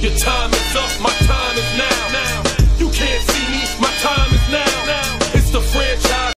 Your time is up, my time is now.